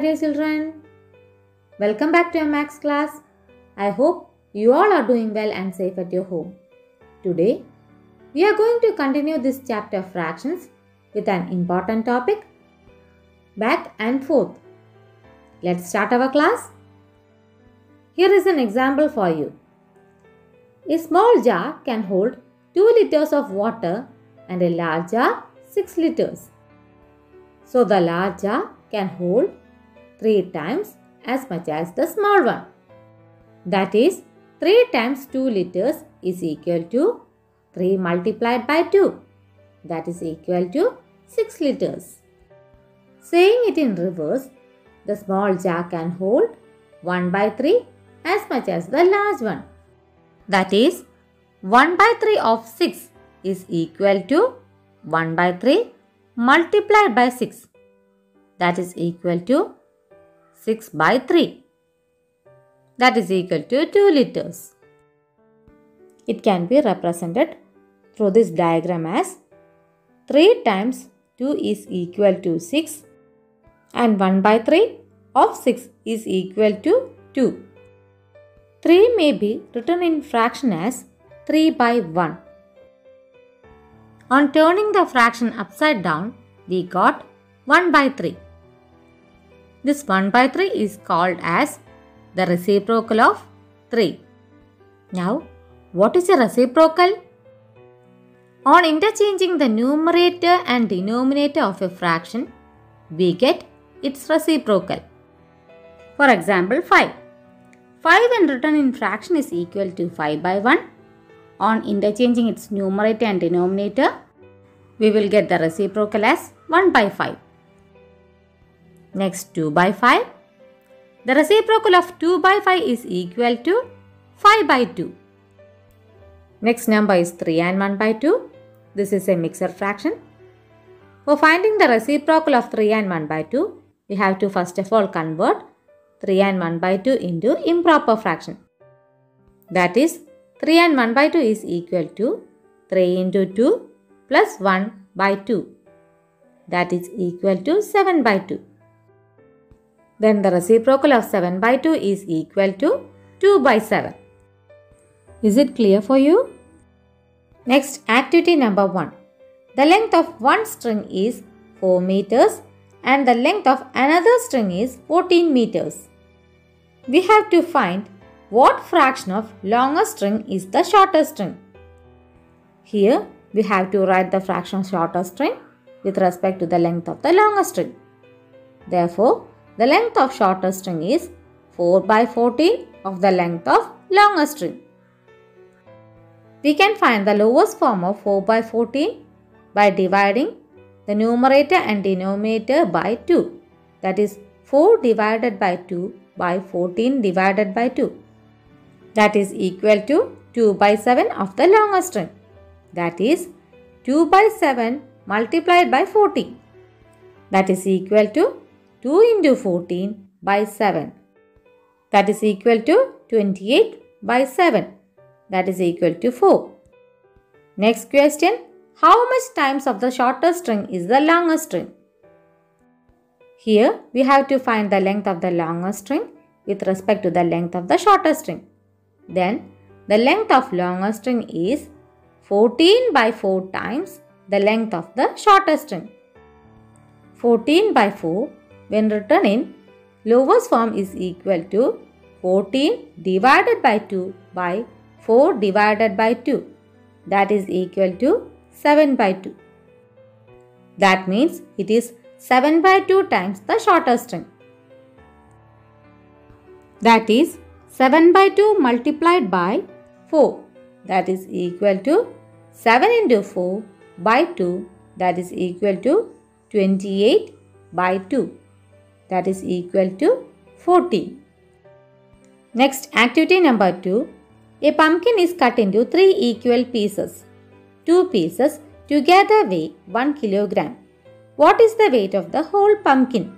dear children. Welcome back to your max class. I hope you all are doing well and safe at your home. Today, we are going to continue this chapter of fractions with an important topic back and forth. Let's start our class. Here is an example for you. A small jar can hold 2 liters of water and a large jar 6 liters. So the large jar can hold 3 times as much as the small one. That is 3 times 2 liters is equal to 3 multiplied by 2. That is equal to 6 liters. Saying it in reverse, the small jar can hold 1 by 3 as much as the large one. That is 1 by 3 of 6 is equal to 1 by 3 multiplied by 6 that is equal to 6 by 3 that is equal to 2 liters. It can be represented through this diagram as 3 times 2 is equal to 6 and 1 by 3 of 6 is equal to 2. 3 may be written in fraction as 3 by 1. On turning the fraction upside down, we got 1 by 3. This 1 by 3 is called as the reciprocal of 3. Now, what is a reciprocal? On interchanging the numerator and denominator of a fraction, we get its reciprocal. For example, 5. 5 when written in fraction is equal to 5 by 1. On interchanging its numerator and denominator, we will get the reciprocal as 1 by 5. Next 2 by 5. The reciprocal of 2 by 5 is equal to 5 by 2. Next number is 3 and 1 by 2. This is a mixed fraction. For finding the reciprocal of 3 and 1 by 2, we have to first of all convert 3 and 1 by 2 into improper fraction. That is 3 and 1 by 2 is equal to 3 into 2 plus 1 by 2. That is equal to 7 by 2. Then the reciprocal of 7 by 2 is equal to 2 by 7. Is it clear for you? Next, activity number 1. The length of one string is 4 meters and the length of another string is 14 meters. We have to find what fraction of longer string is the shorter string. Here, we have to write the fraction shorter string with respect to the length of the longer string. Therefore, the length of shorter string is 4 by 14 of the length of longer string. We can find the lowest form of 4 by 14 by dividing the numerator and denominator by 2. That is 4 divided by 2 by 14 divided by 2. That is equal to 2 by 7 of the longer string. That is 2 by 7 multiplied by 14. That is equal to 2 into 14 by 7. That is equal to 28 by 7. That is equal to 4. Next question. How much times of the shorter string is the longer string? Here we have to find the length of the longer string with respect to the length of the shorter string. Then the length of longer string is 14 by 4 times the length of the shorter string. 14 by 4 when in lowest form is equal to 14 divided by 2 by 4 divided by 2 that is equal to 7 by 2. That means it is 7 by 2 times the shorter string. That is 7 by 2 multiplied by 4 that is equal to 7 into 4 by 2 that is equal to 28 by 2 that is equal to 40. Next activity number 2. A pumpkin is cut into 3 equal pieces. 2 pieces together weigh 1 kilogram. What is the weight of the whole pumpkin?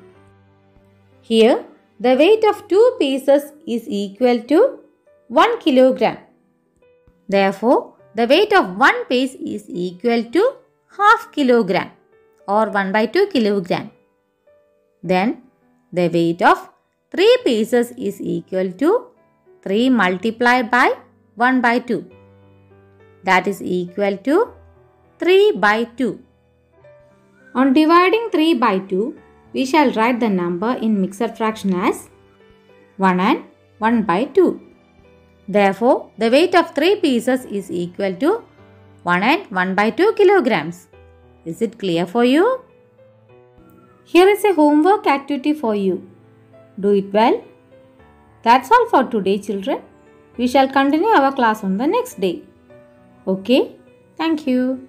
Here, the weight of 2 pieces is equal to 1 kilogram. Therefore, the weight of one piece is equal to half kilogram or 1 by 2 kilogram. Then, the weight of 3 pieces is equal to 3 multiplied by 1 by 2. That is equal to 3 by 2. On dividing 3 by 2, we shall write the number in mixed fraction as 1 and 1 by 2. Therefore, the weight of 3 pieces is equal to 1 and 1 by 2 kilograms. Is it clear for you? Here is a homework activity for you. Do it well. That's all for today, children. We shall continue our class on the next day. Okay? Thank you.